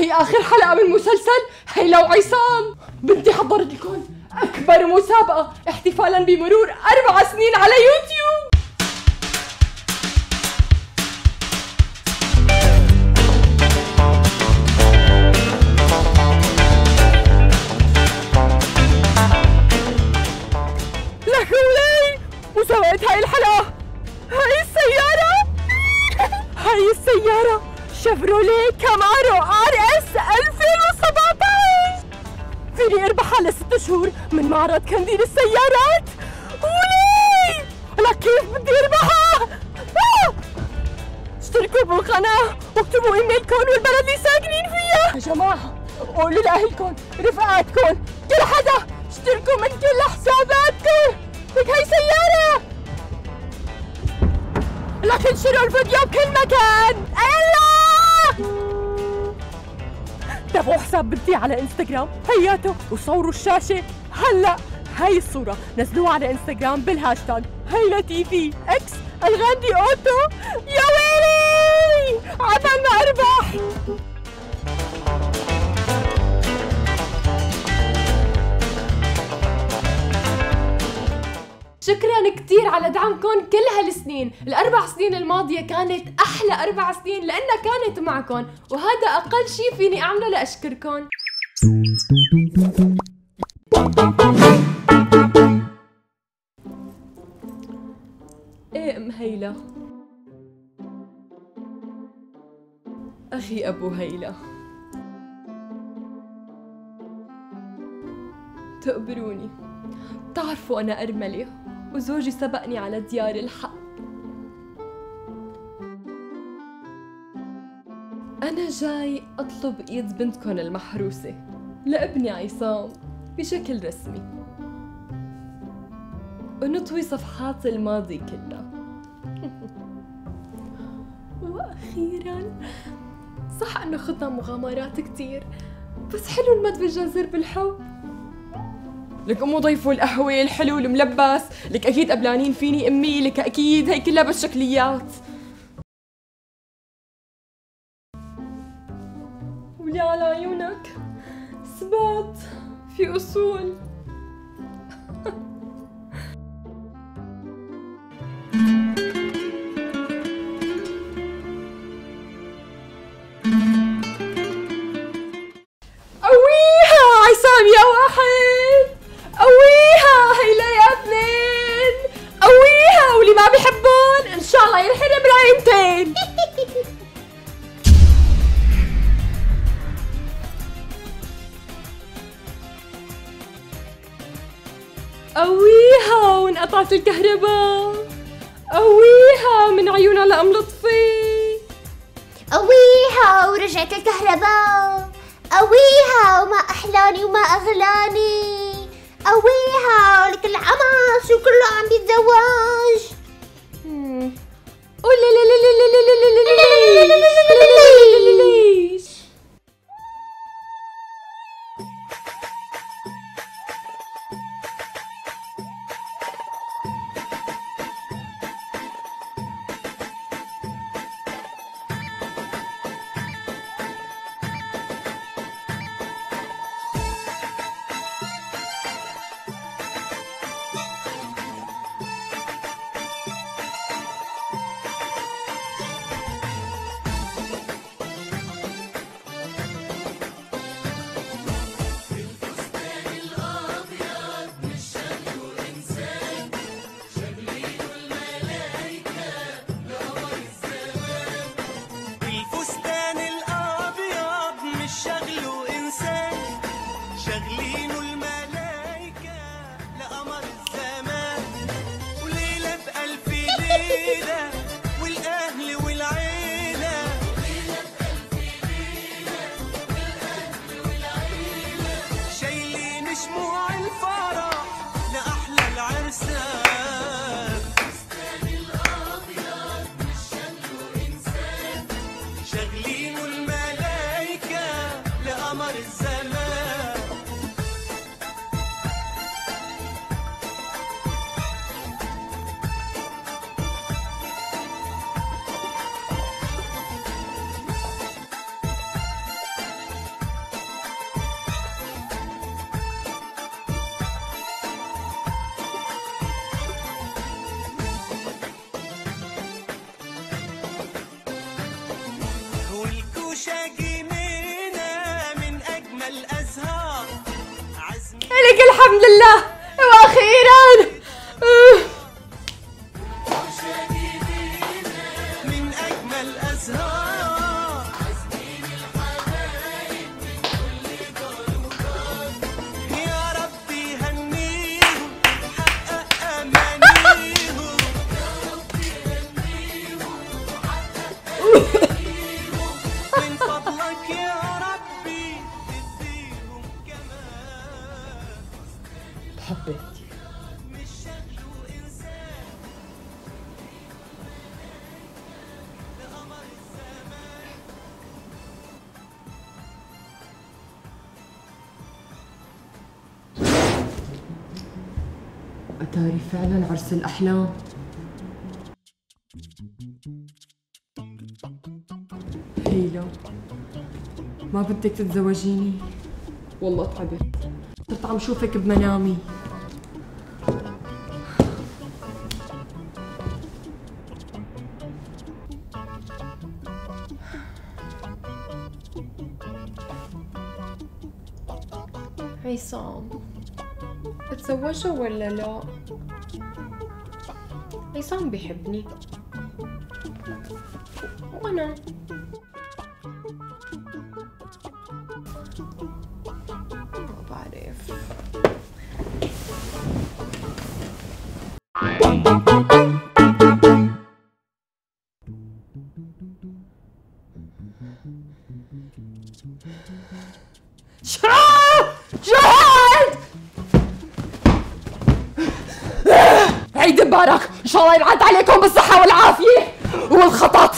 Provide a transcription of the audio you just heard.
هي آخر حلقة من مسلسل؟ هيلا وعصام بدي حضر لكم أكبر مسابقة احتفالا بمرور أربع سنين على يوتيوب. لك مسابقة هاي الحلقة. هاي السيارة. هاي السيارة. Chevrolet Camaro RS 2017 فيني اربحها لست شهور من معرض الغاندي للسيارات. ولي! لك كيف بدي أربحها؟ آه! اشتركوا بالقناة واكتبوا ايميلكم والبلد اللي ساكنين فيها. يا جماعة قولوا لأهلكم رفقاتكم. كل حدا اشتركوا من كل حساباتكم. لك هاي سيارة. لك انشروا الفيديو بكل مكان. ألا! تابعوا حساب بنتي على إنستغرام. هياته وصوروا الشاشة. هلا هاي الصورة نزلوها على إنستغرام بالهاشتاج. هيلا TV X الغاندي Auto. يا ويلي! عبال ما اربح شكرا كثير على دعمكم كل هالسنين. الأربع سنين الماضية كانت أحلى أربع سنين لأنها كانت معكم وهذا أقل شيء فيني أعمله لأشكركم. إيه أم هيلة أخي أبو هيلة. تقبروني بتعرفوا أنا أرملة؟ وزوجي سبقني على ديار الحق. أنا جاي أطلب إيد بنتكم المحروسة لابني عصام بشكل رسمي. ونطوي صفحات الماضي كلها. وأخيرا صح إنه خضنا مغامرات كتير بس حلو المد بالجزر بالحب. لك امه ضيفوا القهوة الحلو الملبس لك أكيد قبلانين فيني أمي لك أكيد هي كلها بس شكليات ولي على عيونك ثبات في أصول. وانقطعت الكهرباء قويها من عيونها لأم لطفي قويها ورجعت الكهرباء قويها وما أحلاني وما أغلاني قويها ولك العمص وكله عم بيتزوج ليش الحمد لله. وأخيرا إنسان أتاري فعلا عرس الأحلام؟ هيلا ما بدك تتزوجيني؟ والله تعبت. صرت عم شوفك بمنامي. عصام اتزوجه ولا لا؟ عصام بيحبني. وأنا. ما بعرف. جهاد! عيد مبارك. إن شاء الله ينعاد عليكم بالصحة والعافية. والخطط